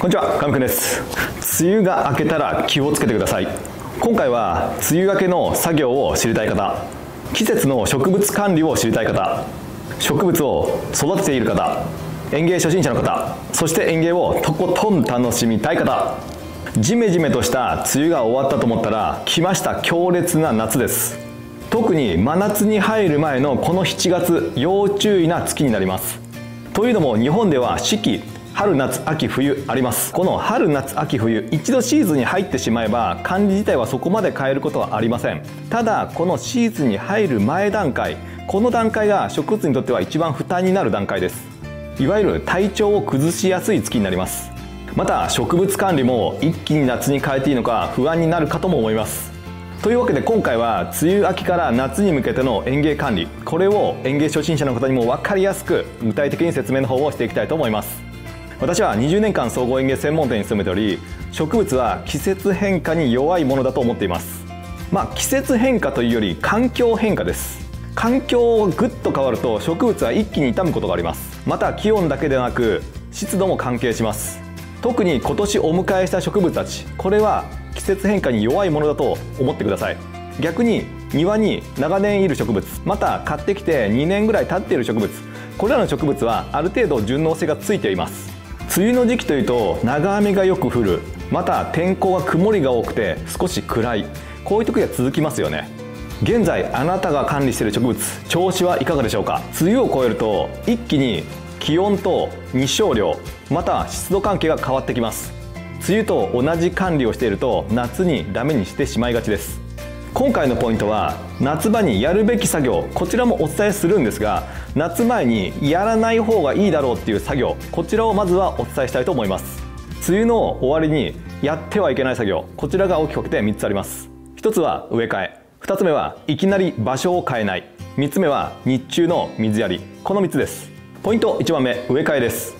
こんにちは、神くんです。梅雨が明けたら気をつけてください。今回は梅雨明けの作業を知りたい方季節の植物管理を知りたい方植物を育てている方園芸初心者の方そして園芸をとことん楽しみたい方ジメジメとした梅雨が終わったと思ったら来ました強烈な夏です。特に真夏に入る前のこの7月要注意な月になります。というのも日本では四季春夏秋冬あります。この春夏秋冬一度シーズンに入ってしまえば管理自体はそこまで変えることはありません。ただこのシーズンに入る前段階この段階が植物にとっては一番負担になる段階です。いわゆる体調を崩しやすい月になります。また植物管理も一気に夏に変えていいのか不安になるかとも思います。というわけで今回は梅雨明けから夏に向けての園芸管理。これを園芸初心者の方にも分かりやすく具体的に説明の方をしていきたいと思います。私は20年間総合園芸専門店に勤めており植物は季節変化に弱いものだと思っています。まあ季節変化というより環境変化です。環境がぐっと変わると植物は一気に傷むことがあります。また気温だけでなく湿度も関係します。特に今年お迎えした植物たちこれは季節変化に弱いものだと思ってください。逆に庭に長年いる植物また買ってきて2年ぐらい経っている植物これらの植物はある程度順応性がついています。梅雨の時期というと長雨がよく降る。また天候が曇りが多くて少し暗い。こういう時が続きますよね。現在あなたが管理している植物調子はいかがでしょうか？梅雨を超えると一気に気温と日照量また湿度関係が変わってきます。梅雨と同じ管理をしていると夏にダメにしてしまいがちです。今回のポイントは夏場にやるべき作業こちらもお伝えするんですが夏前にやらない方がいいだろうっていう作業こちらをまずはお伝えしたいと思います。梅雨の終わりにやってはいけない作業こちらが大きくて3つあります。1つは植え替え2つ目はいきなり場所を変えない3つ目は日中の水やりこの3つです。ポイント1番目植え替えです。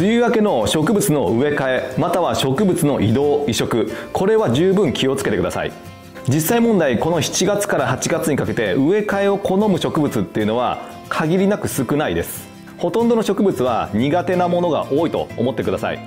梅雨明けの植物の植え替えまたは植物の移動移植これは十分気をつけてください。実際問題この7月から8月にかけて植え替えを好む植物っていうのは限りなく少ないです。ほとんどの植物は苦手なものが多いと思ってください。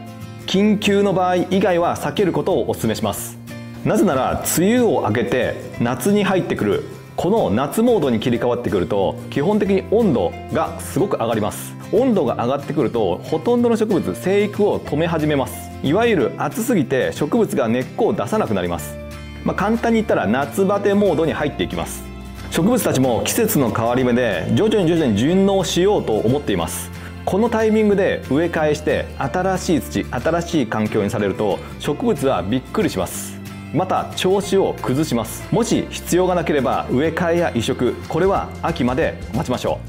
緊急の場合以外は避けることをお勧めします。なぜなら梅雨を明けて夏に入ってくるこの夏モードに切り替わってくると基本的に温度がすごく上がります。温度が上がってくるとほとんどの植物生育を止め始めます。いわゆる暑すぎて植物が根っこを出さなくなります。まあ、簡単に言ったら夏バテモードに入っていきます。植物たちも季節の変わり目で徐々に徐々に順応しようと思っています。このタイミングで植え替えして新しい土新しい環境にされると植物はびっくりします。また調子を崩します。もし必要がなければ植え替えや移植これは秋まで待ちましょ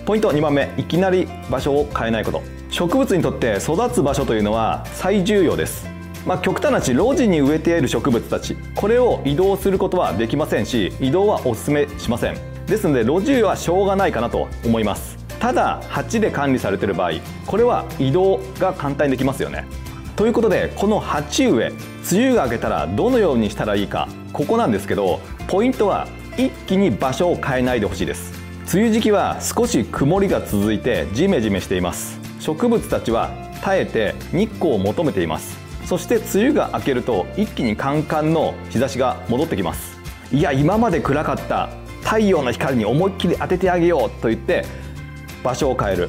う。ポイント2番目いきなり場所を変えないこと。植物にとって育つ場所というのは最重要です。まあ、極端な話路地に植えている植物たちこれを移動することはできませんし移動はお勧めしません。ですので路地はしょうがないかなと思います。ただ鉢で管理されてる場合これは移動が簡単にできますよね。ということでこの鉢植え梅雨が明けたらどのようにしたらいいかここなんですけどポイントは一気に場所を変えないでほしいです。梅雨時期は少し曇りが続いてジメジメしています。植物たちは耐えて日光を求めています。そして梅雨が明けると一気にカンカンの日差しが戻ってきます。いや今まで暗かった太陽の光に思いっきり当ててあげようと言って場所を変える。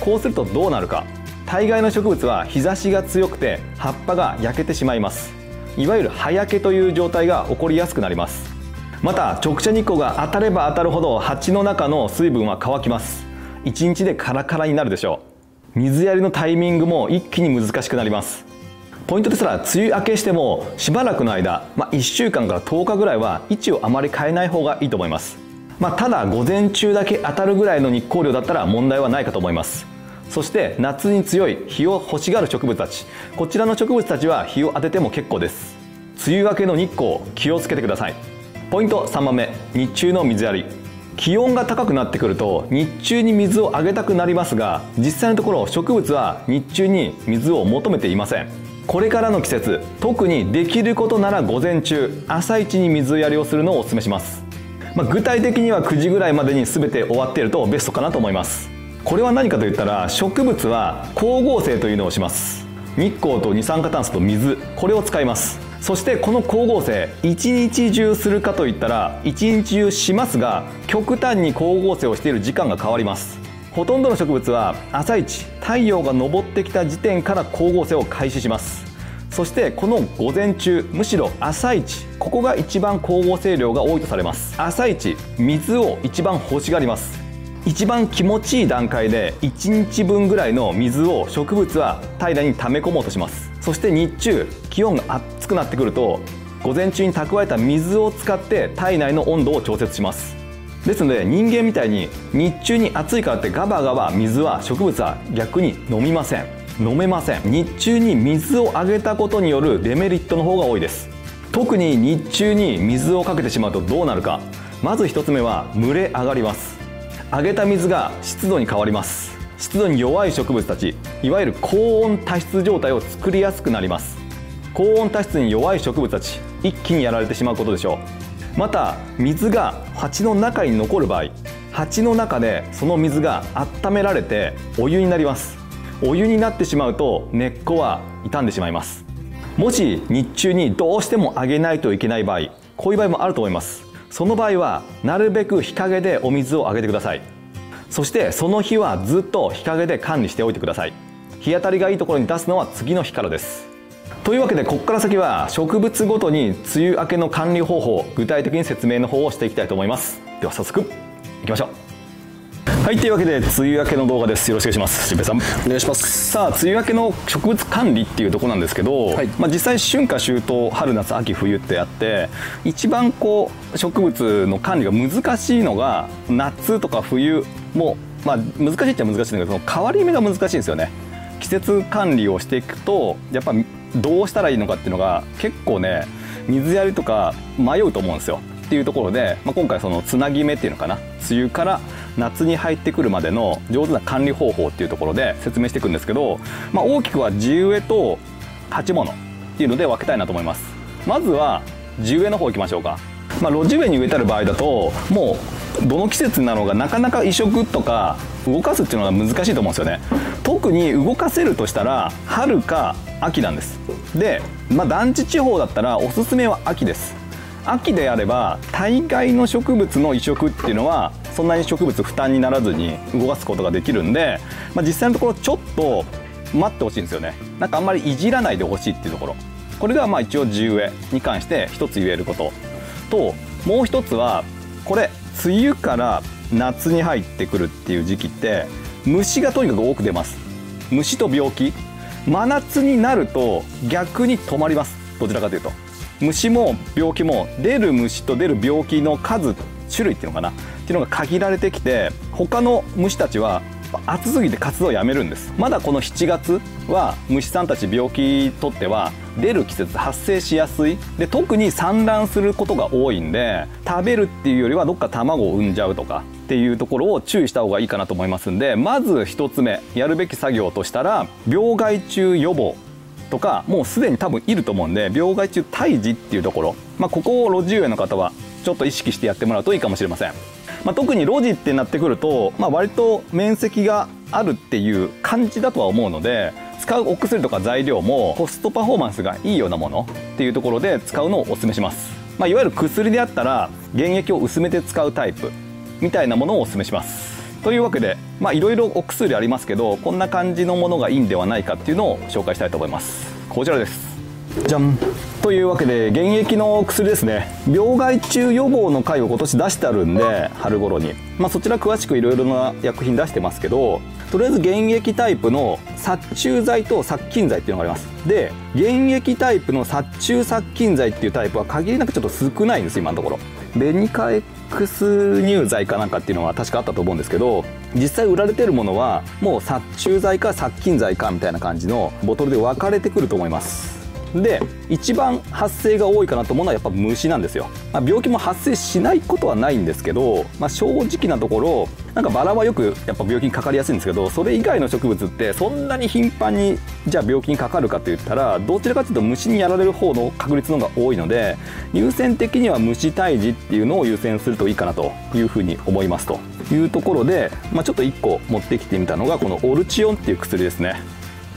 こうするとどうなるか。大概の植物は日差しが強くて葉っぱが焼けてしまいます。いわゆる葉焼けという状態が起こりやすくなります。また直射日光が当たれば当たるほど鉢の中の水分は乾きます。1日でカラカラになるでしょう。水やりのタイミングも一気に難しくなります。ポイントですら梅雨明けしてもしばらくの間、まあ、1週間から10日ぐらいは位置をあまり変えない方がいいと思います、まあ、ただ午前中だけ当たるぐらいの日光量だったら問題はないかと思います。そして夏に強い日を欲しがる植物たち。こちらの植物たちは日を当てても結構です。梅雨明けの日光気をつけてください。ポイント3番目。日中の水やり。気温が高くなってくると日中に水をあげたくなりますが実際のところ植物は日中に水を求めていません。これからの季節特にできることなら午前中朝一に水やりをするのをお勧めします、まあ、具体的には9時ぐらいまでに全て終わっているとベストかなと思います。これは何かといったら植物は光合成というのをします。日光と二酸化炭素と水これを使います。そしてこの光合成一日中するかといったら一日中しますが極端に光合成をしている時間が変わります。ほとんどの植物は朝一太陽が昇ってきた時点から光合成を開始します。そしてこの午前中むしろ朝一ここが一番光合成量が多いとされます。朝一水を一番欲しがります。一番気持ちいい段階で1日分ぐらいの水を植物は体内に溜め込もうとします。そして日中気温が暑くなってくると午前中に蓄えた水を使って体内の温度を調節します。ですので人間みたいに日中に暑いからってガバガバ水は植物は逆に飲みません。飲めません。日中に水をあげたことによるデメリットの方が多いです。特に日中に水をかけてしまうとどうなるか。まず1つ目は蒸れ上がります。あげた水が湿度に変わります。湿度に弱い植物たちいわゆる高温多湿状態を作りやすくなります。高温多湿に弱い植物たち一気にやられてしまうことでしょう。また水が鉢の中に残る場合鉢の中でその水が温められてお湯になります。お湯になってしまうと根っこは傷んでしまいます。もし日中にどうしてもあげないといけない場合こういう場合もあると思います。その場合はなるべく日陰でお水をあげてください。そしてその日はずっと日陰で管理しておいてください。日当たりがいいところに出すのは次の日からです。というわけでここから先は植物ごとに梅雨明けの管理方法具体的に説明の方をしていきたいと思います。では早速いきましょう。はいというわけで梅雨明けの動画です。よろしくお願いします。しんぺさん。お願いします。さあ梅雨明けの植物管理っていうところなんですけど、はい、まあ、実際春夏秋冬春夏秋冬ってあって一番こう植物の管理が難しいのが夏とか冬もまあ難しいっちゃ難しいんだけどその変わり目が難しいんですよね。季節管理をしていくとやっぱどうしたらいいのかっていうのが結構ね水やりとか迷うと思うんですよ。っていうところで、まあ、今回そのつなぎ目っていうのかな。梅雨から夏に入ってくるまでの上手な管理方法っていうところで説明していくんですけど、まあ、大きくは地植えと鉢物っていうので分けたいなと思います。まずは地植えの方いきましょうか、まあ、路地植えに植えてある場合だともうどの季節なのかなかなか移植とか動かすっていうのが難しいと思うんですよね。特に動かせるとしたら春か秋なんです。で、まあ、団地地方だったらおすすめは秋です。秋であれば大概の植物の移植っていうのはそんなに植物負担にならずに動かすことができるんで、まあ、実際のところちょっと待ってほしいんですよね。なんかあんまりいじらないでほしいっていうところ。これがまあ一応地植えに関して一つ言えること。ともう一つはこれ梅雨から夏に入ってくるっていう時期って虫がとにかく多く出ます。虫と病気。真夏になると逆に止まります。どちらかというと。虫も病気も出る虫と出る病気の数種類っていうのかな。っていうのが限られてきて他の虫たちは暑すぎて活動をやめるんです。まだこの7月は虫さんたち病気にとっては出る季節発生しやすい。で特に産卵することが多いんで食べるっていうよりはどっか卵を産んじゃうとかっていうところを注意した方がいいかなと思いますんでまず1つ目やるべき作業としたら病害虫予防とかもうすでに多分いると思うんで病害虫退治っていうところ、まあ、ここを路地植えの方はちょっと意識してやってもらうといいかもしれません、まあ、特に路地ってなってくると、まあ、割と面積があるっていう感じだとは思うので使うお薬とか材料もコストパフォーマンスがいいようなものっていうところで使うのをお勧めします、まあ、いわゆる薬であったら原液を薄めて使うタイプみたいなものをお勧めします。というわけでいろいろお薬ありますけどこんな感じのものがいいんではないかっていうのを紹介したいと思います。こちらです。じゃん。というわけで原液の薬ですね。病害虫予防の回を今年出してあるんで春頃に。まあそちら詳しくいろいろな薬品出してますけどとりあえず原液タイプの殺虫剤と殺菌剤っていうのがあります。で原液タイプの殺虫殺菌剤っていうタイプは限りなくちょっと少ないんです今のところ。ベニカ X 乳剤かなんかっていうのは確かあったと思うんですけど実際売られてるものはもう殺虫剤か殺菌剤かみたいな感じのボトルで分かれてくると思います。で一番発生が多いかなと思うのはやっぱ虫なんですよ、まあ、病気も発生しないことはないんですけど、まあ、正直なところなんかバラはよくやっぱ病気にかかりやすいんですけどそれ以外の植物ってそんなに頻繁にじゃあ病気にかかるかといったらどちらかというと虫にやられる方の確率の方が多いので優先的には虫退治っていうのを優先するといいかなというふうに思いますというところで、まあ、ちょっと1個持ってきてみたのがこのオルチオンっていう薬ですね。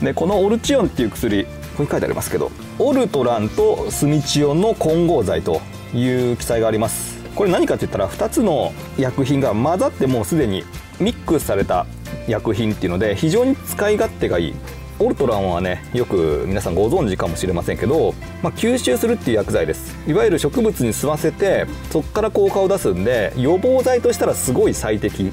でこのオルチオンっていう薬ここに書いてありますけどオルトランとスミチオの混合剤という記載があります。これ何かって言ったら2つの薬品が混ざってもうすでにミックスされた薬品っていうので非常に使い勝手がいい。オルトランはねよく皆さんご存知かもしれませんけど、まあ、吸収するっていう薬剤です。いわゆる植物に吸わせてそこから効果を出すんで予防剤としたらすごい最適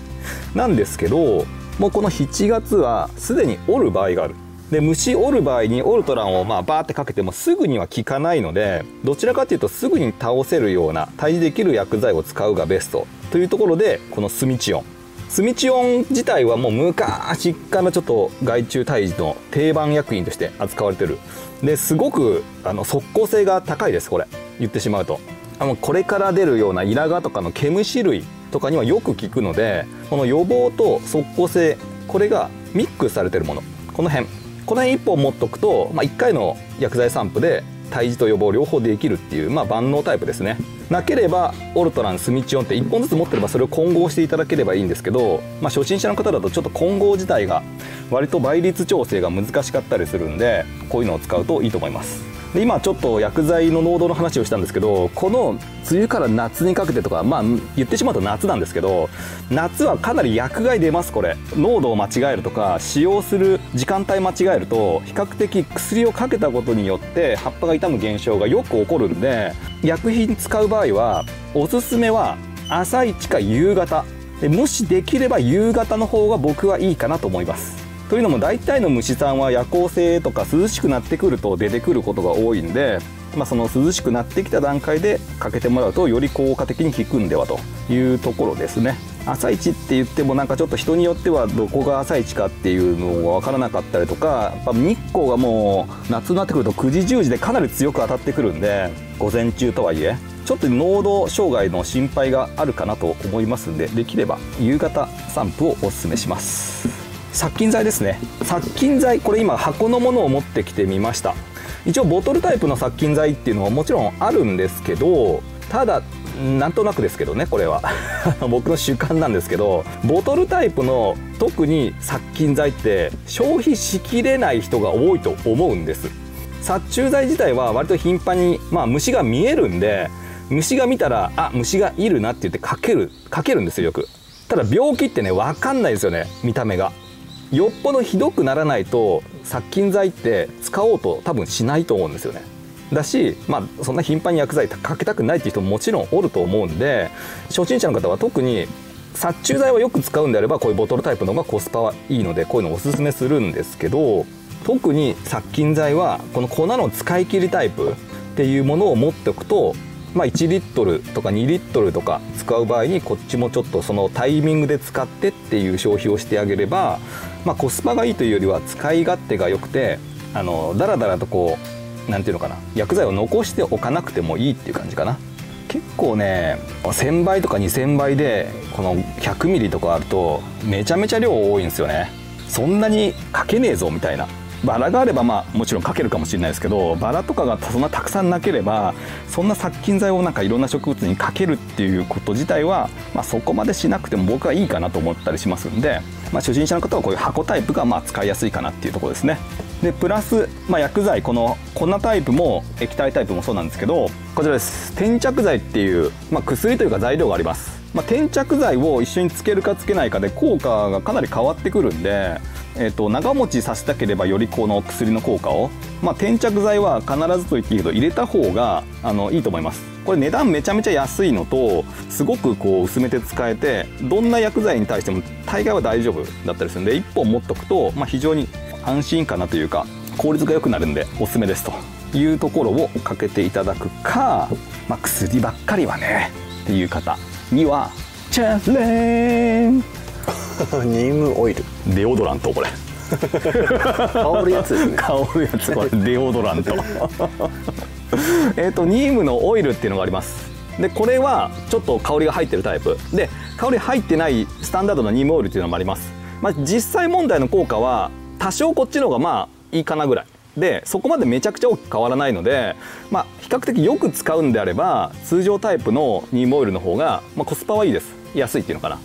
なんですけどもうこの7月はすでに折る場合がある。で虫折る場合にオルトランをまあバーってかけてもすぐには効かないのでどちらかというとすぐに倒せるような退治できる薬剤を使うがベスト。というところでこのスミチオン。スミチオン自体はもう昔からちょっと害虫退治の定番薬品として扱われてる。ですごくあの即効性が高いですこれ。言ってしまうと。あのこれから出るようなイラガとかの毛虫類とかにはよく効くのでこの予防と即効性これがミックスされてるもの。この辺。この辺1本持っとくと、まあ、1回の薬剤散布で胎児と予防両方できるっていう、まあ、万能タイプですね。なければオルトランスミチオンって1本ずつ持ってればそれを混合していただければいいんですけど、まあ、初心者の方だとちょっと混合自体が割と倍率調整が難しかったりするんでこういうのを使うといいと思います。で今ちょっと薬剤の濃度の話をしたんですけどこの梅雨から夏にかけてとかまあ言ってしまうと夏なんですけど夏はかなり薬害出ますこれ。濃度を間違えるとか使用する時間帯間違えると比較的薬をかけたことによって葉っぱが傷む現象がよく起こるんで薬品使う場合はおすすめは朝一か夕方。でもしできれば夕方の方が僕はいいかなと思います。というのも大体の虫さんは夜行性とか涼しくなってくると出てくることが多いんで、まあ、その涼しくなってきた段階でかけてもらうとより効果的に効くんではというところですね。朝一って言ってもなんかちょっと人によってはどこが朝一かっていうのが分からなかったりとかやっぱ日光がもう夏になってくると9時10時でかなり強く当たってくるんで午前中とはいえちょっと濃度障害の心配があるかなと思いますんでできれば夕方散布をおすすめします。殺菌剤ですね。殺菌剤これ今箱のものを持ってきてみました。一応ボトルタイプの殺菌剤っていうのはもちろんあるんですけどただなんとなくですけどねこれは。僕の習慣なんですけどボトルタイプの特に殺菌剤って消費しきれない人が多いと思うんです。殺虫剤自体は割と頻繁に、まあ、虫が見えるんで虫が見たらあ虫がいるなって言ってかけるかけるんですよよく。ただ病気ってね分かんないですよね見た目が。よっぽどひどくならないと殺菌剤って使おうと多分しないと思うんですよね。だし、まあ、そんな頻繁に薬剤かけたくないっていう人ももちろんおると思うんで初心者の方は特に殺虫剤をよく使うんであればこういうボトルタイプの方がコスパはいいのでこういうのをおすすめするんですけど特に殺菌剤はこの粉の使い切りタイプっていうものを持っておくとまあ、1リットルとか2リットルとか使う場合にこっちもちょっとそのタイミングで使ってっていう消費をしてあげれば、まあ、コスパがいいというよりは使い勝手が良くてあのダラダラとこう何ていうのかな薬剤を残しておかなくてもいいっていう感じかな。結構ね1000倍とか2000倍でこの100ミリとかあるとめちゃめちゃ量多いんですよねそんなにかけねえぞみたいなバラがあればまあもちろんかけるかもしれないですけどバラとかがそんなたくさんなければそんな殺菌剤をなんかいろんな植物にかけるっていうこと自体は、まあ、そこまでしなくても僕はいいかなと思ったりしますんで、まあ、初心者の方はこういう箱タイプがまあ使いやすいかなっていうところですね。でプラス、まあ、薬剤この粉タイプも液体タイプもそうなんですけどこちらです転着剤っていう、まあ、薬というか材料があります、まあ、転着剤を一緒につけるかつけないかで効果がかなり変わってくるんでえーと、長持ちさせたければよりこの薬の効果を、まあ、転着剤は必ずと言っていいけど入れた方があのいいと思います。これ値段めちゃめちゃ安いのとすごくこう薄めて使えてどんな薬剤に対しても大概は大丈夫だったりするんで1本持っとくと、まあ、非常に安心かなというか効率が良くなるんでおすすめですというところをかけていただくか、まあ、薬ばっかりはねっていう方にはチャレン ニームオイル。デオドラントこれ。香るやつですね。香るやつこれ。デオドラント。えっとニームのオイルっていうのがあります。でこれはちょっと香りが入ってるタイプ。で香り入ってないスタンダードのニームオイルっていうのもあります、まあ、実際問題の効果は多少こっちの方がまあいいかなぐらい。でそこまでめちゃくちゃ大きく変わらないので、まあ、比較的よく使うんであれば通常タイプのニームオイルの方が、まあ、コスパはいいです。安いっていうのかな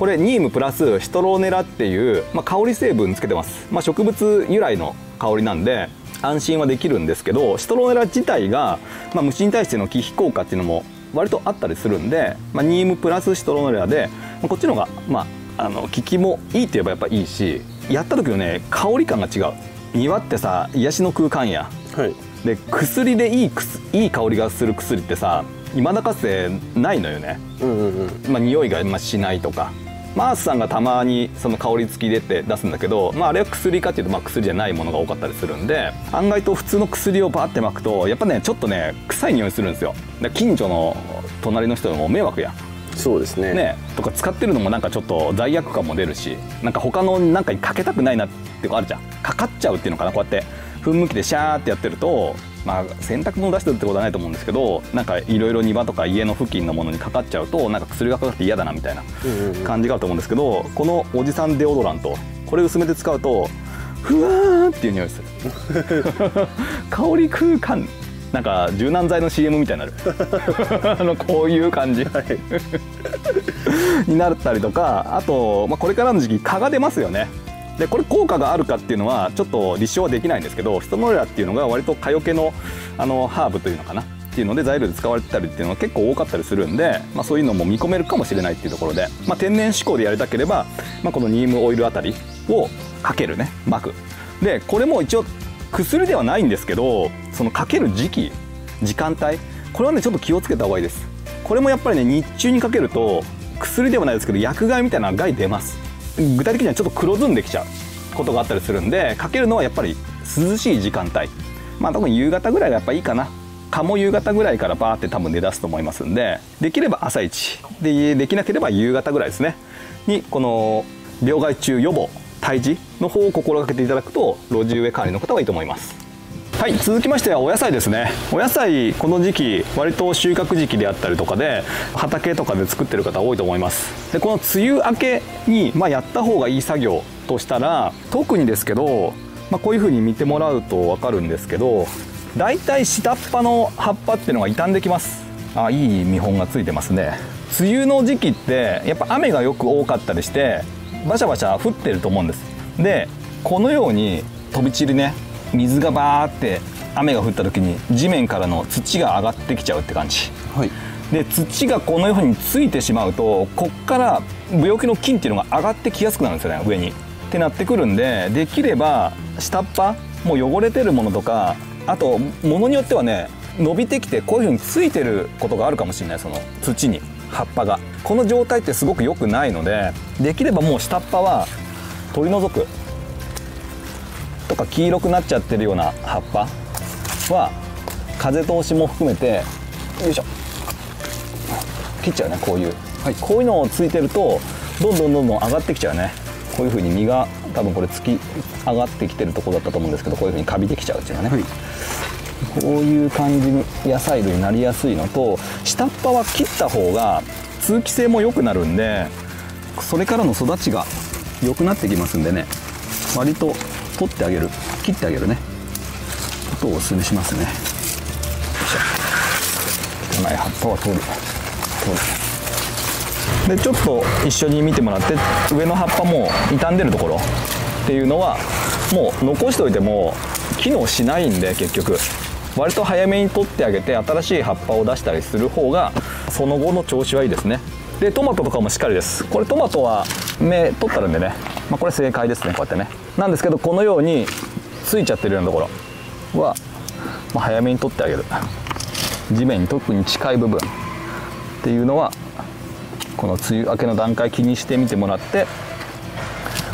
これニームプラスシトローネラっていう、まあ、香り成分つけてます、まあ、植物由来の香りなんで安心はできるんですけどシトロネラ自体が、まあ、虫に対しての忌避効果っていうのも割とあったりするんで、まあ、ニームプラスシトロネラで、まあ、こっちの方がまああの効きもいいって言えばやっぱいいしやった時のね香り感が違う。庭ってさ癒しの空間や。はい。で薬でいいいい香りがする薬ってさ未だかつてないのよね。うんうんうん。まあ、匂いがまあしないとかマースさんがたまにその香り付きでって出すんだけど、まあ、あれは薬かっていうとまあ薬じゃないものが多かったりするんで案外と普通の薬をバーって巻くとやっぱねちょっとね臭い匂いするんですよ。で近所の隣の人も迷惑やそうですね。ね。とか使ってるのもなんかちょっと罪悪感も出るしなんか他のなんかにかけたくないなってあるじゃん。かかっちゃうっていうのかなこうやって噴霧器でシャーってやってるとまあ洗濯物出してるってことはないと思うんですけどなんかいろいろ庭とか家の付近のものにかかっちゃうとなんか薬がかかって嫌だなみたいな感じがあると思うんですけどこのおじさんデオドラントこれ薄めて使うとふわーっていう匂いする。香り空間なんか柔軟剤の CM みたいになる。あのこういう感じ、になったりとかあと、まあ、これからの時期蚊が出ますよねでこれ効果があるかっていうのはちょっと立証はできないんですけどシトノレラっていうのが割と蚊よけのあのハーブというのかな？っていうので材料で使われてたりっていうのが結構多かったりするんで、まあ、そういうのも見込めるかもしれないっていうところで、まあ、天然志向でやりたければ、まあ、このニームオイルあたりをかけるね巻くでこれも一応薬ではないんですけどそのかける時期時間帯これはねちょっと気をつけた方がいいです。これもやっぱりね日中にかけると薬ではないですけど薬害みたいな害出ます。具体的にはちょっと黒ずんできちゃうことがあったりするんでかけるのはやっぱり涼しい時間帯。まあ多分夕方ぐらいがやっぱいいかな。蚊も夕方ぐらいからバーって多分出だすと思いますんでできれば朝一。でできなければ夕方ぐらいですね。にこの病害虫予防退治の方を心がけていただくと路地植え管理の方はいいと思います。はい続きましてはお野菜ですね。お野菜この時期割と収穫時期であったりとかで畑とかで作ってる方多いと思います。でこの梅雨明けに、まあ、やった方がいい作業としたら特にですけど、まあ、こういう風に見てもらうと分かるんですけどだいたい下っ端の葉っぱっていうのが傷んできます。あいい見本がついてますね。梅雨の時期ってやっぱ雨がよく多かったりしてバシャバシャ降ってると思うんです。でこのように飛び散りね水がバーって雨が降った時に地面からの土が上がってきちゃうって感じ。はい。で土がこのようについてしまうとこっから病気の菌っていうのが上がってきやすくなるんですよね上に。ってなってくるんでできれば下っ端もう汚れてるものとかあとものによってはね伸びてきてこういうふうについてることがあるかもしれないその土に葉っぱが。この状態ってすごく良くないのでできればもう下っ端は取り除くとか黄色くなっちゃってるような葉っぱは風通しも含めてよいしょ。切っちゃうねこういう、こういうのをついてるとどんどんどんどん上がってきちゃうね。こういうふうに実が多分これ突き上がってきてるところだったと思うんですけどこういうふうにカビてきちゃうっていうのはね、こういう感じに野菜類になりやすいのと下っ端は切った方が通気性も良くなるんでそれからの育ちが良くなってきますんでね。割と取ってあげる。切ってあげるね。ことをお勧めしますね。よいしょ。汚い葉っぱは取る。取る。でちょっと一緒に見てもらって上の葉っぱも傷んでるところ。っていうのはもう残しておいても機能しないんで結局。割と早めに取ってあげて新しい葉っぱを出したりする方がその後の調子はいいですね。でトマトとかもしっかりです。これトマトは芽取ったるんでね、まあ、これ正解ですねこうやってね。なんですけどこのようについちゃってるようなところは、まあ、早めに取ってあげる。地面に特に近い部分。っていうのはこの梅雨明けの段階気にしてみてもらって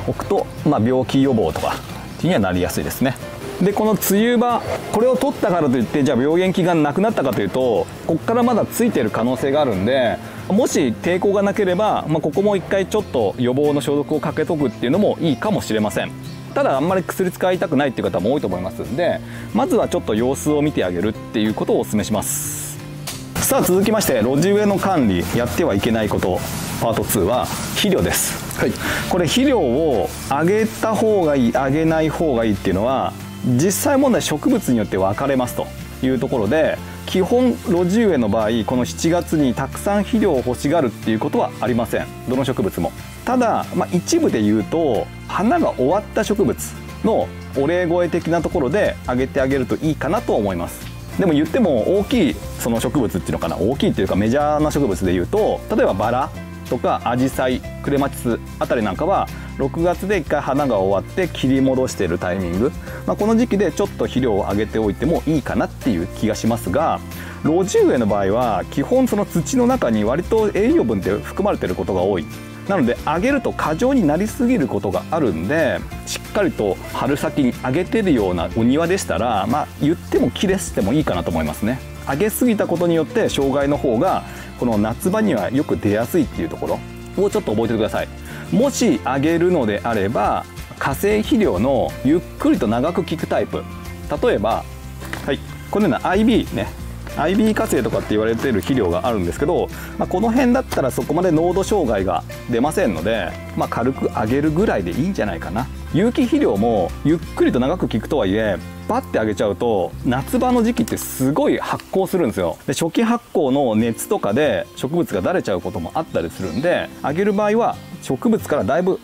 おくと、まあ、病気予防とかにはなりやすいですね。でこの梅雨場これを取ったからといってじゃあ病原菌がなくなったかというとここからまだついてる可能性があるんでもし抵抗がなければ、まあ、ここも一回ちょっと予防の消毒をかけとくっていうのもいいかもしれません。ただあんまり薬使いたくないっていう方も多いと思いますんでまずはちょっと様子を見てあげるっていうことをお勧めします。さあ続きまして路地植えの管理やってはいけないことパート2は肥料です、はい。これ肥料をあげた方がいいあげない方がいいっていうのは実際問題植物によって分かれますというところで基本路地植えの場合この7月にたくさん肥料を欲しがるっていうことはありません。どの植物も。ただ、まあ、一部で言うと花が終わった植物のお礼声的なところであげてあげるといいかなと思います。でも言っても大きいその植物っていうのかな。大きいっていうかメジャーな植物で言うと例えばバラ。とかアジサイクレマチスあたりなんかは6月で1回花が終わって切り戻しているタイミング、まあ、この時期でちょっと肥料を上げておいてもいいかなっていう気がしますが路地植えの場合は基本その土の中に割と栄養分って含まれてることが多い。なので上げると過剰になりすぎることがあるんでしっかりと春先に上げてるようなお庭でしたらまあ言っても切れしてもいいかなと思いますね。上げすぎたことによって障害の方がこの夏場にはよく出やすいっていうところをちょっと覚えててください。もし上げるのであれば化成肥料のゆっくりと長く効くタイプ。例えばはいこのような IB ね。IB 火星とかって言われてる肥料があるんですけど、まあ、この辺だったらそこまで濃度障害が出ませんので、まあ、軽く上げるぐらいでいいんじゃないかな。有機肥料もゆっくりと長く効くとはいえバッて上げちゃうと夏場の時期ってすごい発酵するんですよ。で初期発酵の熱とかで植物がだれちゃうこともあったりするんで上げる場合は植物からだいぶ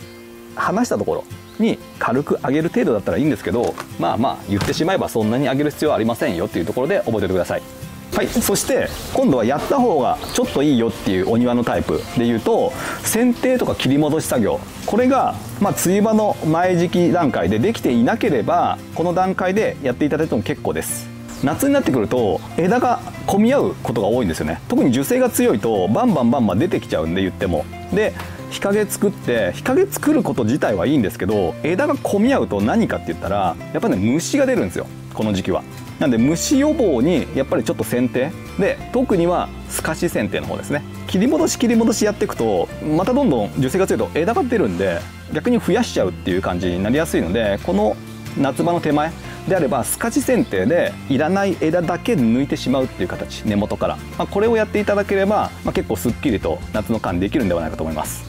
離したところに軽く上げる程度だったらいいんですけどまあまあ言ってしまえばそんなに上げる必要はありませんよっていうところで覚えておいてください。はい。そして今度はやった方がちょっといいよっていうお庭のタイプでいうと剪定とか切り戻し作業。これがまあ梅雨場の前時期段階でできていなければこの段階でやっていただいても結構です。夏になってくると枝が混み合うことが多いんですよね。特に樹勢が強いとバンバンバンバン出てきちゃうんで言っても。で日陰作って日陰作ること自体はいいんですけど枝が混み合うと何かって言ったらやっぱね虫が出るんですよ。この時期は。なんで虫予防にやっぱりちょっと剪定で特には透かし剪定の方ですね。切り戻し切り戻しやっていくとまたどんどん樹勢が強いと枝が出るんで逆に増やしちゃうっていう感じになりやすいのでこの夏場の手前であれば透かし剪定でいらない枝だけ抜いてしまうっていう形根元から、まあ、これをやっていただければ、まあ、結構すっきりと夏の管理できるんではないかと思います。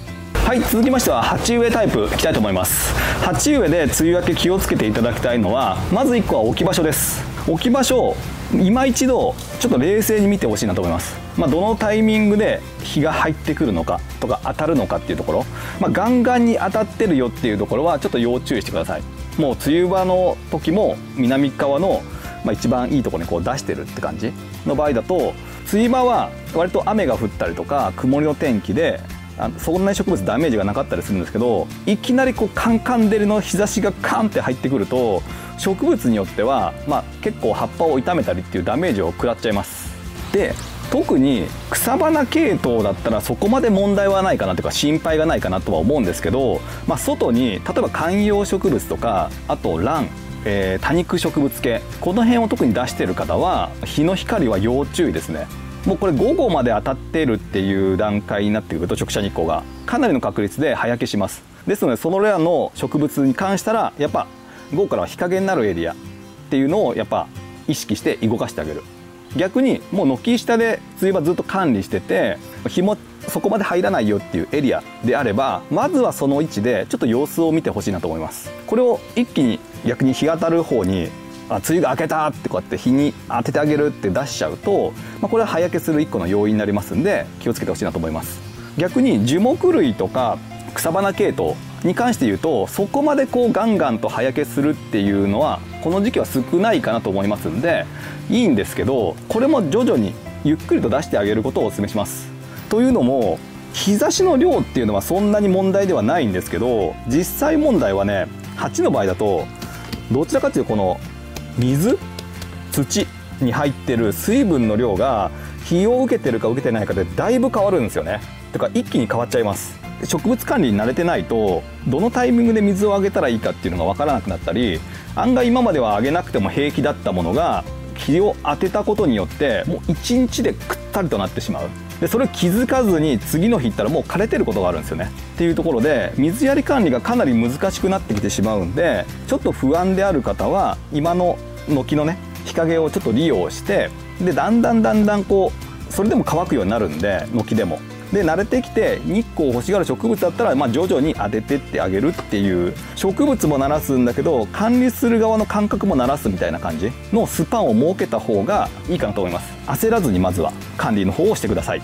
はい続きましては鉢植えタイプいきたいと思います。鉢植えで梅雨明け気をつけていただきたいのはまず1個は置き場所です。置き場所を今一度ちょっと冷静に見てほしいなと思います。まあ、どのタイミングで日が入ってくるのかとか当たるのかっていうところ、まあ、ガンガンに当たってるよっていうところはちょっと要注意してください。もう梅雨場の時も南側の、まあ、一番いいところにこう出してるって感じの場合だと梅雨場は割と雨が降ったりとか曇りの天気であそんなに植物ダメージがなかったりするんですけどいきなりこうカンカン照りの日差しがカンって入ってくると植物によっては、まあ、結構葉っぱを傷めたりっていうダメージを食らっちゃいます。で特に草花系統だったらそこまで問題はないかなというか心配がないかなとは思うんですけど、まあ、外に例えば観葉植物とかあと蘭えー、多肉植物系この辺を特に出してる方は日の光は要注意ですね。もうこれ午後まで当たってるっていう段階になってくると直射日光がかなりの確率で葉焼けします。ですのでそのレアの植物に関したらやっぱ午後からは日陰になるエリアっていうのをやっぱ意識して動かしてあげる。逆にもう軒下で梅雨場ずっと管理してて日もそこまで入らないよっていうエリアであればまずはその位置でちょっと様子を見てほしいなと思います。これを一気に逆に日当たる方にあ梅雨が明けたってこうやって日に当ててあげるって出しちゃうと、まあ、これは葉焼けする一個の要因になりますんで気をつけてほしいなと思います逆に樹木類とか草花系統に関して言うとそこまでこうガンガンと葉焼けするっていうのはこの時期は少ないかなと思いますんでいいんですけどこれも徐々にゆっくりと出してあげることをお勧めします。というのも日差しの量っていうのはそんなに問題ではないんですけど実際問題はね鉢の場合だとどちらかというとこの水？土に入ってる水分の量が日を受けてるか受けてないかでだいぶ変わるんですよね。とか一気に変わっちゃいます。植物管理に慣れてないとどのタイミングで水をあげたらいいかっていうのが分からなくなったり案外今まではあげなくても平気だったものが日を当てたことによってもう1日でくったりとなってしまうでそれを気づかずに次の日行ったらもう枯れてることがあるんですよね。っていうところで水やり管理がかなり難しくなってきてしまうんでちょっと不安である方は今の軒のね日陰をちょっと利用してでだんだんだんだんこうそれでも乾くようになるんで軒でも。で慣れてきて日光を欲しがる植物だったら、まあ、徐々に当ててってあげるっていう植物も鳴らすんだけど管理する側の感覚も鳴らすみたいな感じのスパンを設けた方がいいかなと思います。焦らずにまずは管理の方をしてください。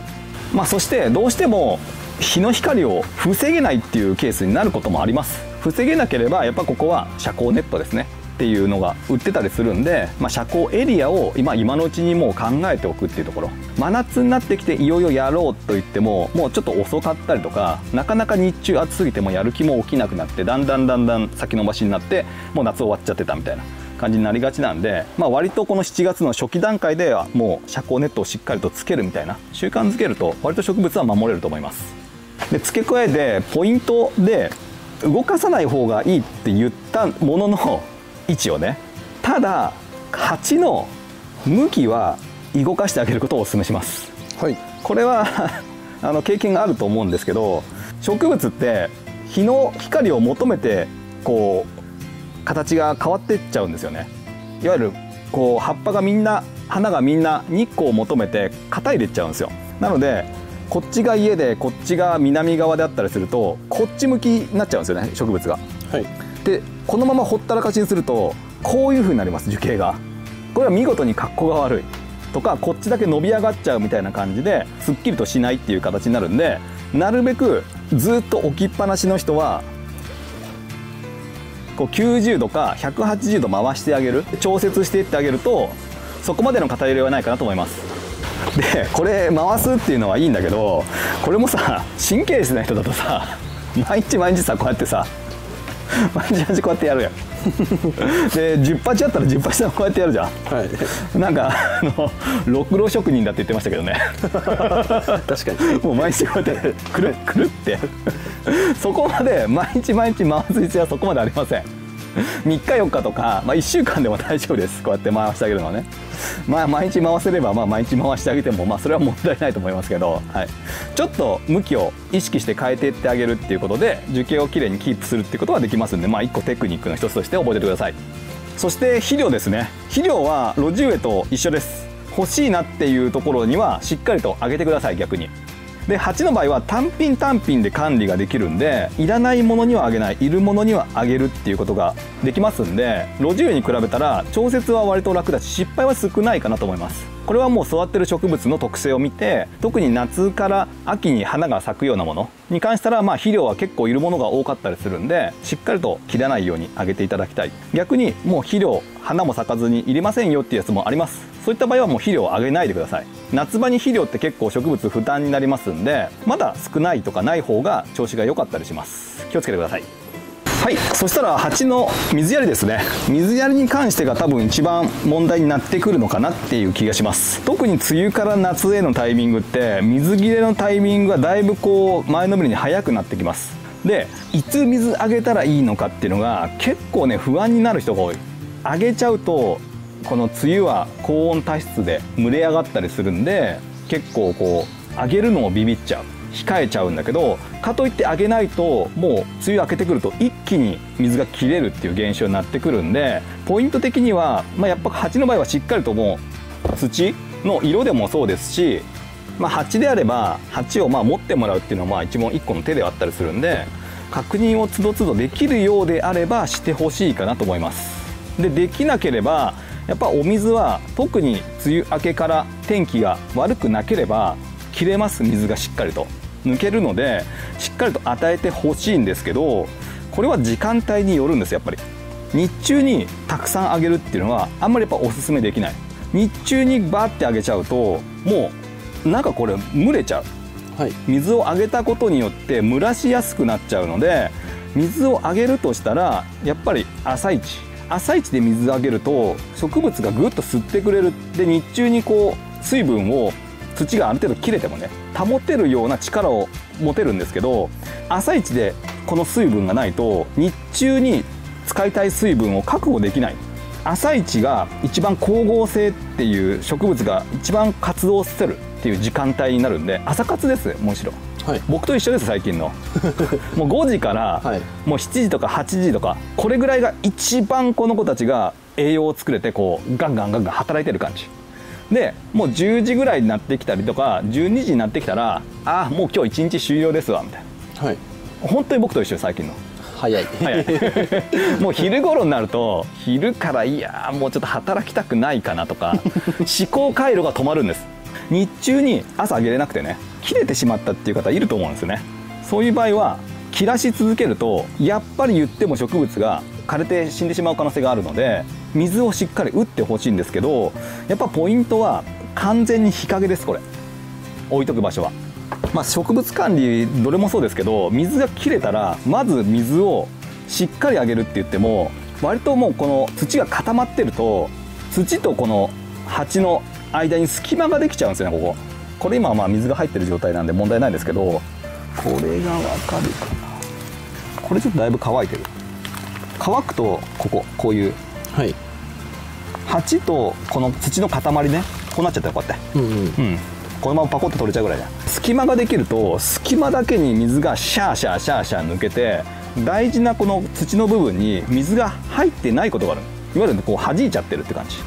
まあそしてどうしても日の光を防げないっていうケースになることもあります。防げなければやっぱここは遮光ネットですね。っていうのが売ってたりするんで、まあ、遮光エリアを今今のうちにもう考えておくっていうところ。真夏になってきていよいよやろうと言ってももうちょっと遅かったりとかなかなか日中暑すぎてもやる気も起きなくなってだんだんだんだん先延ばしになってもう夏終わっちゃってたみたいな。感じになりがちなんで、まあ、割とこの7月の初期段階ではもう遮光ネットをしっかりとつけるみたいな習慣づけると割と植物は守れると思います。で付け加えてポイントで動かさない方がいいって言ったものの位置をね。ただ鉢の向きは動かしてあげることをお勧めします。はい。これは あの経験があると思うんですけど植物って日の光を求めてこう形が変わっていっちゃうんですよね。いわゆるこう葉っぱがみんな花がみんな日光を求めて肩入れちゃうんですよ。なのでこっちが家でこっちが南側であったりするとこっち向きになっちゃうんですよね植物が。はいでこのままほったらかしにするとこういう風になります樹形が。これは見事に格好が悪い。とかこっちだけ伸び上がっちゃうみたいな感じですっきりとしないっていう形になるんでなるべくずっと置きっぱなしの人はこう90度か180度回してあげる。調節していってあげるとそこまでの肩入れはないかなと思います。でこれ回すっていうのはいいんだけどこれもさ神経質な人だとさ毎日毎日さこうやってさ毎日毎日こうやってやるやん。で10鉢あったら10鉢さこうやってやるじゃん。はい。なんかあのろくろ職人だって言ってましたけどね。確かに。もう毎日こうやってくるくるって。そこまで毎日毎日回す必要はそこまでありません3日4日とか、まあ、1週間でも大丈夫です。こうやって回してあげるのはね。まあ毎日回せればまあ毎日回してあげてもまあそれは問題ないと思いますけど、はい、ちょっと向きを意識して変えていってあげるっていうことで樹形をきれいにキープするっていうことができますんでまあ1個テクニックの一つとして覚えててください。そして肥料ですね。肥料は露地植えと一緒です。欲しいなっていうところにはしっかりと上げてください逆に。で鉢の場合は単品単品で管理ができるんでいらないものにはあげないいるものにはあげるっていうことができますんで露地植えに比べたら調節は割と楽だし失敗は少ないかなと思います。これはもう育ってる植物の特性を見て特に夏から秋に花が咲くようなものに関したらまあ肥料は結構いるものが多かったりするんでしっかりと切らないようにあげていただきたい。逆にもう肥料花も咲かずにいりませんよっていうやつもあります。そういった場合はもう肥料をあげないでください。夏場に肥料って結構植物負担になりますんでまだ少ないとかない方が調子が良かったりします。気をつけてください。はい。そしたら鉢の水やりですね。水やりに関してが多分一番問題になってくるのかなっていう気がします。特に梅雨から夏へのタイミングって水切れのタイミングがだいぶこう前のめりに早くなってきます。でいつ水あげたらいいのかっていうのが結構ね不安になる人が多い。あげちゃうとこの梅雨は高温多湿で蒸れ上がったりするんで結構こうあげるのもビビっちゃう控えちゃうんだけどかといってあげないともう梅雨明けてくると一気に水が切れるっていう現象になってくるんでポイント的には、まあ、やっぱ鉢の場合はしっかりともう土の色でもそうですし、まあ、鉢であれば鉢をまあ持ってもらうっていうのはまあ一問一個の手ではあったりするんで確認をつどつどできるようであればしてほしいかなと思います。でできなければやっぱお水は特に梅雨明けから天気が悪くなければ切れます水がしっかりと。抜けるのでしっかりと与えてほしいんですけどこれは時間帯によるんですやっぱり。日中にたくさんあげるっていうのはあんまりやっぱおすすめできない。日中にバーってあげちゃうともうなんかこれ蒸れちゃう。はい。水をあげたことによって蒸らしやすくなっちゃうので水をあげるとしたらやっぱり朝一朝一で水あげると植物がぐっと吸ってくれる。で日中にこう水分を土がある程度切れてもね保てるような力を持てるんですけど朝一でこの水分がないと日中に使いたい水分を確保できない。朝一が一番光合成っていう植物が一番活動させるっていう時間帯になるんで朝活ですむしろ。はい。僕と一緒です最近の。もう5時からはい。もう7時とか8時とかこれぐらいが一番この子たちが栄養を作れてこうガンガンガンガン働いてる感じ。でもう10時ぐらいになってきたりとか12時になってきたらああもう今日一日終了ですわみたいな。はい。本当に僕と一緒最近の。早い。早い。もう昼頃になると昼からいやーもうちょっと働きたくないかなとか 思考回路が止まるんです。日中に朝あげれなくてね切れてしまったっていう方いると思うんですよね。そういう場合は切らし続けるとやっぱり言っても植物が枯れて死んでしまう可能性があるので水をしっかり打ってほしいんですけどやっぱポイントは完全に日陰ですこれ。置いとく場所は。まあ、植物管理どれもそうですけど水が切れたらまず水をしっかりあげるって言っても割ともうこの土が固まってると土とこの鉢の間に隙間ができちゃうんですよねここ。これ今はまあ水が入ってる状態なんで問題ないんですけどこれがわかるかな。これちょっとだいぶ乾いてる。乾くとこここういう。はい。鉢とこの土の塊ね。こうなっちゃったよこうやって。うんうん。うん。このままパコッと取れちゃうぐらいだ隙間ができると隙間だけに水がシャーシャーシャーシャー抜けて大事なこの土の部分に水が入ってないことがあるいわゆるこう弾いちゃってるって感じ。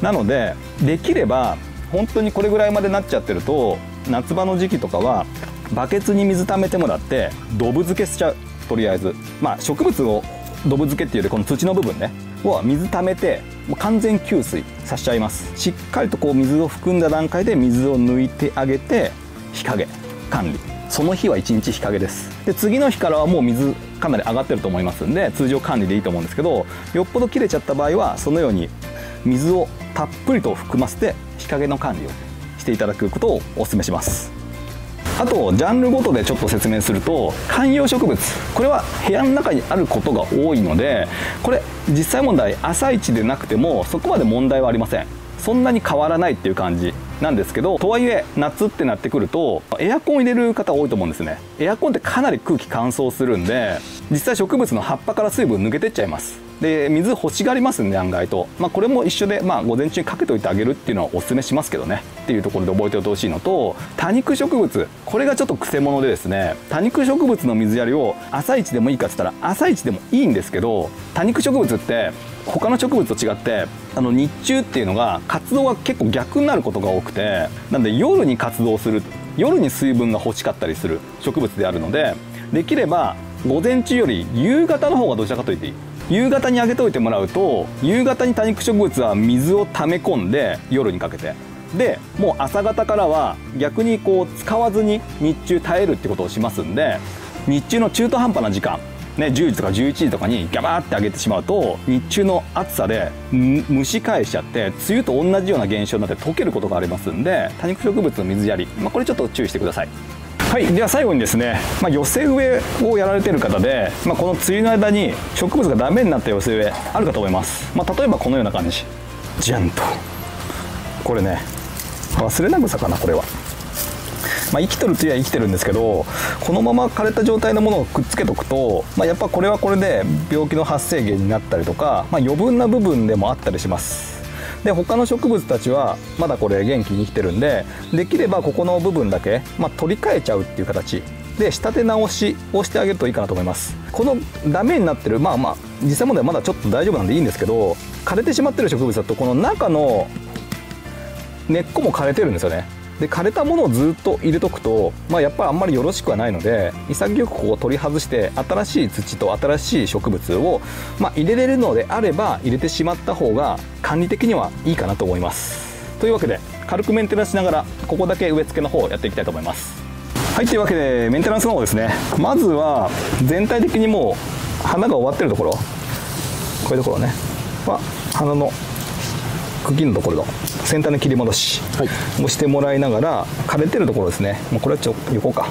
なのでできれば本当にこれぐらいまでなっちゃってると夏場の時期とかはバケツに水溜めてもらってドブ漬けしちゃう。とりあえず。まあ植物をドブ漬けっていうよりこの土の部分ね。を水溜めて完全給水させちゃいます。しっかりとこう水を含んだ段階で水を抜いてあげて日陰管理。その日は1日日陰です。で次の日からはもう水かなり上がってると思いますんで通常管理でいいと思うんですけどよっぽど切れちゃった場合はそのように水をたっぷりと含ませて日陰の管理をしていただくことをお勧めします。あとジャンルごとでちょっと説明すると観葉植物。これは部屋の中にあることが多いのでこれ実際問題朝一でなくてもそこまで問題はありません。そんなに変わらないっていう感じなんですけどとはいえ夏ってなってくるとエアコン入れる方多いと思うんですね。エアコンってかなり空気乾燥するんで実際植物の葉っぱから水分抜けてっちゃいます。で水欲しがりますんで案外と、まあ、これも一緒で、まあ、午前中にかけといてあげるっていうのはおすすめしますけどね。っていうところで覚えておいてほしいのと多肉植物。これがちょっとくせ者でですね多肉植物の水やりを朝一でもいいかっつったら朝一でもいいんですけど多肉植物って他の植物と違ってあの日中っていうのが活動が結構逆になることが多くてなんで夜に活動する夜に水分が欲しかったりする植物であるのでできれば午前中より夕方の方がどちらかといっていい。夕方にあげておいてもらうと夕方に多肉植物は水を溜め込んで夜にかけてでもう朝方からは逆にこう使わずに日中耐えるってことをしますんで日中の中途半端な時間ね、10時とか11時とかにギャバーって上げてしまうと日中の暑さで蒸し返しちゃって梅雨と同じような現象になって溶けることがありますんで多肉植物の水やり、まあ、これちょっと注意してください。はい、では最後にですね、まあ、寄せ植えをやられてる方で、まあ、この梅雨の間に植物がダメになった寄せ植えあるかと思います、まあ、例えばこのような感じ。じゃんとこれね忘れな草かなこれは。まあ、生きとるといえば生きてるんですけどこのまま枯れた状態のものをくっつけとくと、まあ、やっぱこれはこれで病気の発生源になったりとか、まあ、余分な部分でもあったりします。で他の植物たちはまだこれ元気に生きてるんでできればここの部分だけ、まあ、取り替えちゃうっていう形。で仕立て直しをしてあげるといいかなと思います。このダメになってるまあまあ実際問題はまだちょっと大丈夫なんでいいんですけど枯れてしまってる植物だとこの中の根っこも枯れてるんですよね。で枯れたものをずっと入れとくと、まあ、やっぱりあんまりよろしくはないので潔くこう取り外して新しい土と新しい植物を、まあ、入れれるのであれば入れてしまった方が管理的にはいいかなと思います。というわけで軽くメンテナンスしながらここだけ植え付けの方をやっていきたいと思います。はいというわけでメンテナンスの方ですね。まずは全体的にもう花が終わってるところ。こういうところね。は花の茎のところの先端の切り戻しをしてもらいながら枯れてるところですね。もうこれはちょ横か。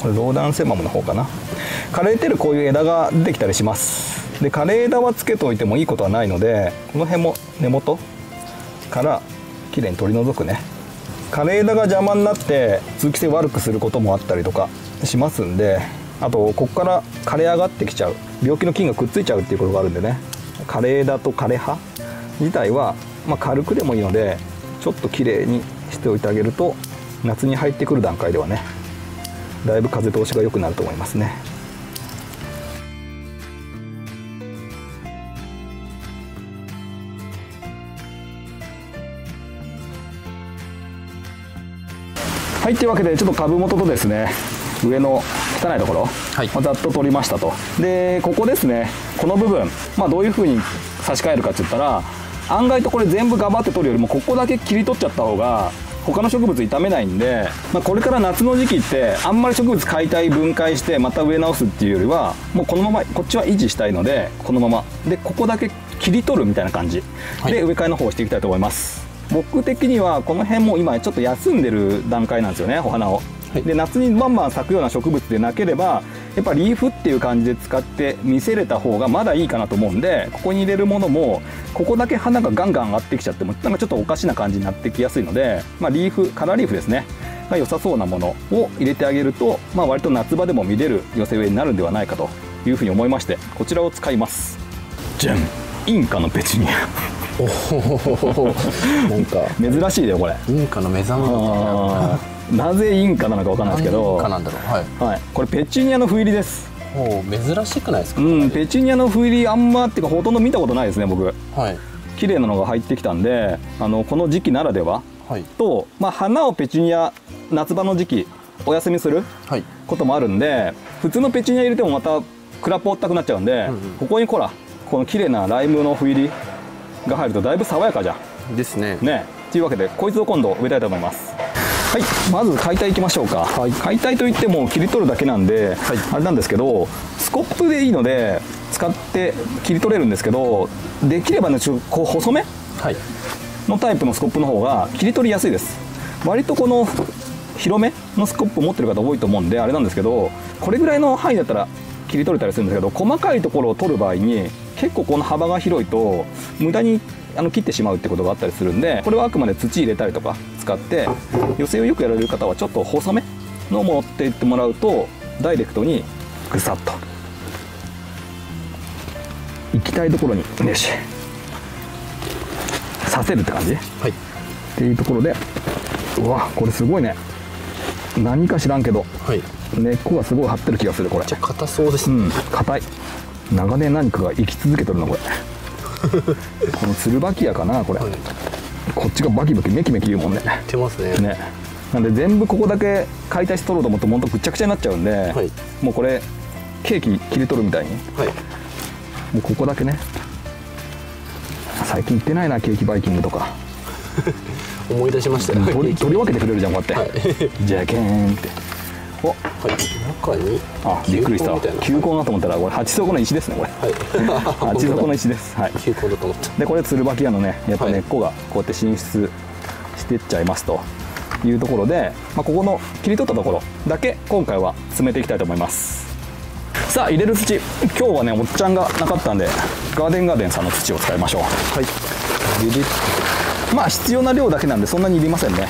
これローダンセマムの方かな。枯れてるこういう枝が出てきたりします。で枯れ枝はつけておいてもいいことはないのでこの辺も根元からきれいに取り除くね。枯れ枝が邪魔になって通気性悪くすることもあったりとかしますんであとここから枯れ上がってきちゃう。病気の菌がくっついちゃうっていうことがあるんでね。枯れ枝と枯れ葉自体は、まあ、軽くでもいいのでちょっときれいにしておいてあげると夏に入ってくる段階ではねだいぶ風通しが良くなると思いますね。はいというわけでちょっと株元とですね上の汚いところ、はい。まあざっと取りましたと。でここですねこの部分、まあ、どういうふうに差し替えるかって言ったら案外とこれ全部頑張って取るよりもここだけ切り取っちゃった方が他の植物傷めないんで、まあ、これから夏の時期ってあんまり植物解体分解してまた植え直すっていうよりはもうこのままこっちは維持したいのでこのまま。でここだけ切り取るみたいな感じ。はい。で植え替えの方をしていきたいと思います、僕的にはこの辺も今ちょっと休んでる段階なんですよねお花を、はい。で夏にバンバン咲くような植物でなければやっぱリーフっていう感じで使って見せれた方がまだいいかなと思うんでここに入れるものもここだけ花がガンガン上がってきちゃってもなんかちょっとおかしな感じになってきやすいので、まあ、リーフカラーリーフですね。が良さそうなものを入れてあげると、まあ、割と夏場でも見れる寄せ植えになるんではないかというふうに思いましてこちらを使います。じゃんインカのペチュニア。おおなんか。珍しいよこれ。インカの目覚めなぜインカなのかわかんないですけどなんだろうはい。はい、これペチュニアの斑入りです。珍しくないですか？うんペチュニアの斑入りあんまっていうかほとんど見たことないですね僕。はい。綺麗なのが入ってきたんであのこの時期ならでははい。と、まあ、花をペチュニア夏場の時期お休みするはい。こともあるんで普通のペチュニア入れてもまたクラポったくなっちゃうんで、うんうん。ここにほらこの綺麗なライムの斑入りが入るとだいぶ爽やかじゃん。ですね。ね。というわけでこいつを今度植えたいと思いますはい。まず解体いきましょうか、解体といっても切り取るだけなんで、あれなんですけどスコップでいいので使って切り取れるんですけどできればねこう細めはい。のタイプのスコップの方が切り取りやすいです。割とこの広めのスコップ持ってる方多いと思うんであれなんですけどこれぐらいの範囲だったら切り取れたりするんですけど細かいところを取る場合に結構この幅が広いと無駄にあの切ってしまうってことがあったりするんでこれはあくまで土入れたりとか使って寄せをよくやられる方はちょっと細めのを持っていってもらうとダイレクトにぐさっと行きたいところによしさせるって感じ？はい。っていうところでうわこれすごいね。何か知らんけどはい。根っこがすごい張ってる気がするこれ。硬そうですね。うん硬い。長年何かが生き続けてるのこれ このツルバキアかなこれ、はい。こっちがバキバキメキメキ言うもんね。出ますね。ね。なんで全部ここだけ解体して取ろうと思うとほんとぐっちゃぐちゃになっちゃうんで、はい。もうこれケーキ切り取るみたいに。はい。もうここだけね。最近行ってないなケーキバイキングとか。思い出しましたよ。取り取り分けてくれるじゃんこうやはって、い。じゃけーんっておはい中にあびっくりした。球根だと思ったらこれ八底の石ですねこれ。はい。八底の石です。はい。球根だと思った。でこれツルバキアのねやっぱはい。根っこがこうやって進出してっちゃいますと。いうところで、まあ、ここの切り取ったところだけ今回は詰めていきたいと思います。さあ入れる土。今日はねおっちゃんがなかったんでガーデンガーデンさんの土を使いましょう。はい。まあ必要な量だけなんでそんなにいりませんね。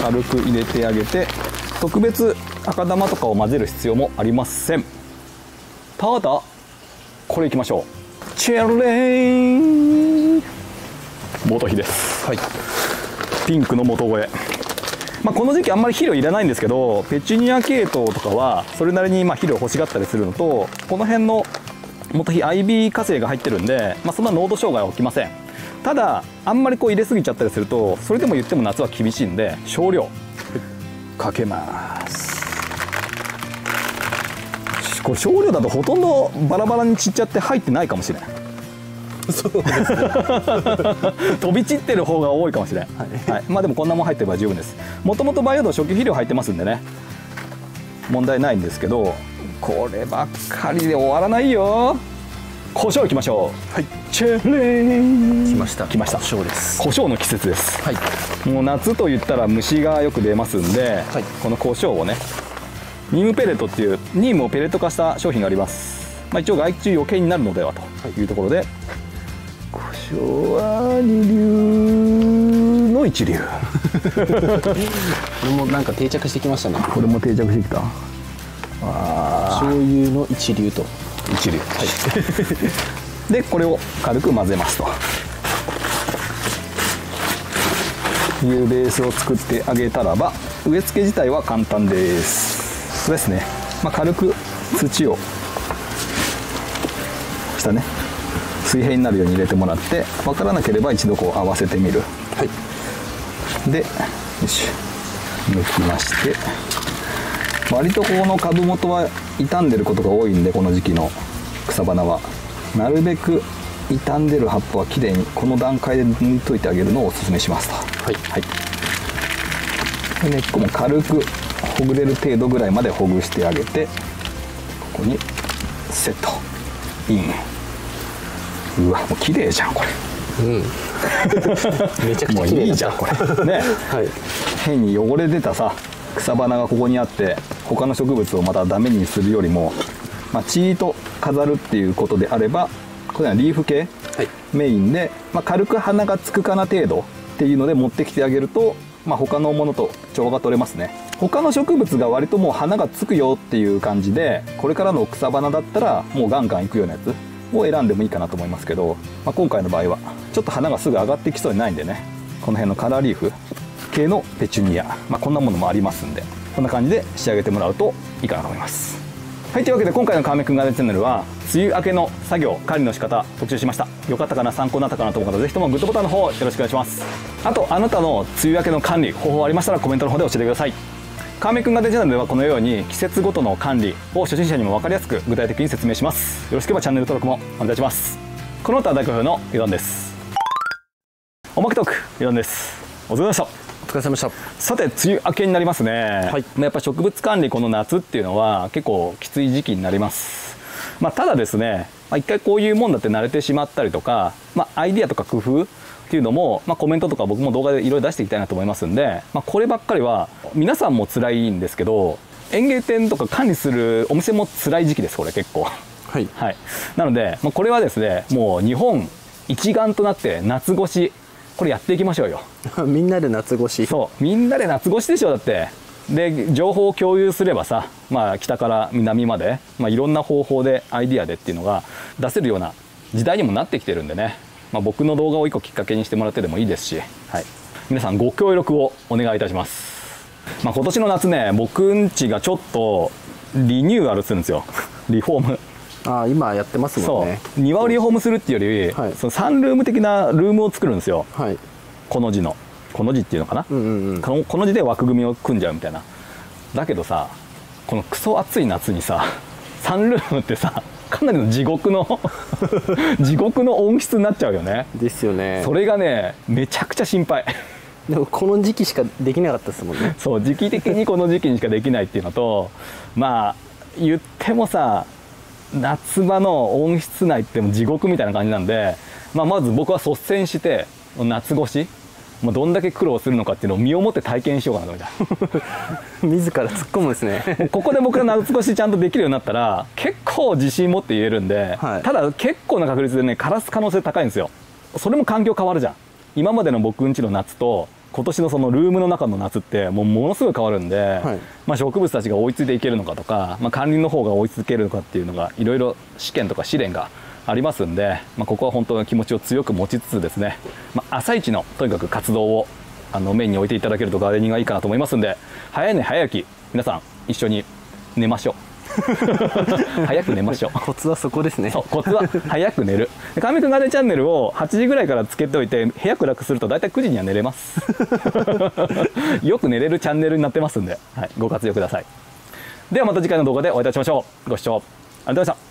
軽く入れてあげて特別赤玉とかを混ぜる必要もありません。ただこれいきましょう。チェレイン。元木です。はい。ピンクの元声まあ、この時期あんまり肥料いらないんですけどペチュニア系統とかはそれなりにまあ肥料欲しがったりするのとこの辺の元木 IB 火星が入ってるんで、まあ、そんな濃度障害は起きません。ただあんまりこう入れすぎちゃったりするとそれでも言っても夏は厳しいんで少量かけますこれ少量だとほとんどバラバラに散っちゃって入ってないかもしれないそうですね。飛び散ってる方が多いかもしれん、はい。まあでもこんなもん入ってれば十分です。もともと培養土初期肥料入ってますんでね。問題ないんですけどこればっかりで終わらないよ。胡椒いきましょう。はい。チェレーン来ました。来ました。胡椒です。胡椒の季節です。はい。もう夏と言ったら虫がよく出ますんで、はい。この胡椒をねニームペレットっていうニームをペレット化した商品があります、まあ、一応害虫余計になるのではとい。うところで、胡椒は二流の一流。これもなんか定着してきましたね。これも定着してきた。醤油の一流と。一流。はい。でこれを軽く混ぜますと。いうベースを作ってあげたらば植え付け自体は簡単ですそうですね、まあ、軽く土を下ね水平になるように入れてもらって分からなければ一度こう合わせてみる。はい。でよし。抜きまして。割とこの株元は傷んでることが多いんでこの時期の草花は。なるべく傷んでる葉っぱはきれいにこの段階で抜いといてあげるのをおすすめしますとはい。はい。で根っこも軽くほぐれる程度ぐらいまでほぐしてあげてここにセット。インうわもう綺麗じゃんこれ。うん。めちゃくちゃ綺麗いいじゃんこれ。ね。はい。変に汚れ出たさ草花がここにあって他の植物をまたダメにするよりも、まあ、チーと飾るっていうことであればこれはリーフ系？はい。メインで、まあ、軽く花がつくかな程度っていうので持ってきてあげると、まあ、他のものと調和が取れますね他の植物が割ともう花がつくよっていう感じでこれからの草花だったらもうガンガンいくようなやつを選んでもいいかなと思いますけど、まあ、今回の場合はちょっと花がすぐ上がってきそうにないんでねこの辺のカラーリーフ系のペチュニア、まあ、こんなものもありますんでこんな感じで仕上げてもらうといいかなと思います。はいというわけで今回の川目くんガーデンチャンネルは梅雨明けの作業管理の仕方特集しました。よかったかな参考になったかなと思う方ぜひともグッドボタンの方よろしくお願いします。あとあなたの梅雨明けの管理方法ありましたらコメントの方で教えてください。川目くんガーデンチャンネルではこのように季節ごとの管理を初心者にも分かりやすく具体的に説明します。よろしければチャンネル登録もお願いします。この他は大好評のユダンです。おまけトークユダンです。お疲れ様でした。お疲れ様でした。さて梅雨明けになりますね、はい。まあやっぱ植物管理この夏っていうのは結構きつい時期になります、まあ、ただですね、まあ、一回こういうもんだって慣れてしまったりとか、まあ、アイディアとか工夫っていうのも、まあ、コメントとか僕も動画でいろいろ出していきたいなと思いますんで、まあ、こればっかりは皆さんも辛いんですけど園芸店とか管理するお店も辛い時期ですこれ結構。はい。はい。なので、まあ、これはですねもう日本一丸となって夏越しこれやっていきましょうよ。みんなで夏越し。そう。みんなで夏越しでしょだって。で情報を共有すればさ、まあ、北から南まで、まあ、いろんな方法でアイディアでっていうのが出せるような時代にもなってきてるんでね、まあ、僕の動画を一個きっかけにしてもらってでもいいですし、はい、皆さんご協力をお願いいたします、まあ、今年の夏ね僕んちがちょっとリニューアルするんですよ。リフォーム。ああ今やってますもそんね。う。庭をリフォームするっていうより、はい。そのサンルーム的なルームを作るんですよ。はい。この字の。この字っていうのかな、うんうんうん。このこの字で枠組みを組んじゃうみたいな。だけどさこのクソ暑い夏にさサンルームってさかなりの地獄の 地獄の温室になっちゃうよね。ですよね。それがねめちゃくちゃ心配。でもこの時期しかできなかったですもんね。そう時期的にこの時期にしかできないっていうのとまあ言ってもさ夏場の温室内ってもう地獄みたいな感じなんで、まあ、まず僕は率先して夏越しまあどんだけ苦労するのかっていうのを身をもって体験しようかなとみたいな 自ら突っ込むんですね。ここで僕が夏越しちゃんとできるようになったら結構自信持って言えるんで、はい。ただ結構な確率でね枯らす可能性高いんですよ。それも環境変わるじゃん。今までの僕んちの夏と今年のそのルームの中の夏ってもうものすごい変わるんで、はい。まあ、植物たちが追いついていけるのかとか、まあ、管理の方が追いつけるのかっていうのがいろいろ試験とか試練がありますんで、まあ、ここは本当の気持ちを強く持ちつつですね、まあ、朝一のとにかく活動をあのメインに置いていただけるとガーデニングがいいかなと思いますんで早寝早起き皆さん一緒に寝ましょう。早く寝ましょう。コツはそこですね。そうコツは早く寝る。で神くんガーデンチャンネルを8時ぐらいからつけておいて部屋暗くすると大体9時には寝れます。よく寝れるチャンネルになってますんで、はい、ご活用ください。ではまた次回の動画でお会いいたしましょう。ご視聴ありがとうございました